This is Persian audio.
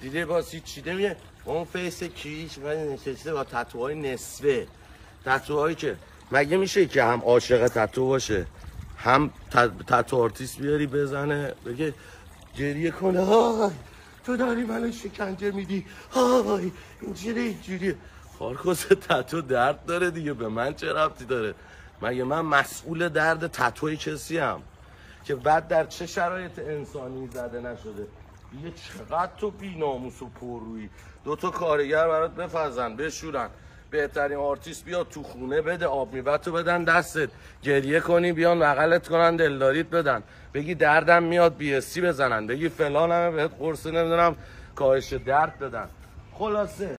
دیده باسی چیده میگه اون فیس کیش و نشسته با تتوهای نصفه. تتوهایی که مگه میشه که هم عاشق تتو باشه هم تتو آرتیست بیاری بزنه؟ بگه گریه کنه. های تو داری منو شکنجه میدی. های اینجوری اینجوری خارکوس تتو درد داره دیگه به من چه ربطی داره؟ مگه من مسئول درد تتوی کسی هم که بعد در چه شرایط انسانی زده نشده؟ یه چقدر تو بی ناموس و پررویی دو تا کارگر برات بفرستن بشورن. بهترین آرتیست بیا تو خونه بده آب میوت رو بدن دستت. گریه کنی بیان بغلت کنن دلداریت بدن. بگی دردم میاد بی بزنن. بگی فلان همه بهت قرص نمی‌دونم کاهش درد بدن. خلاصه.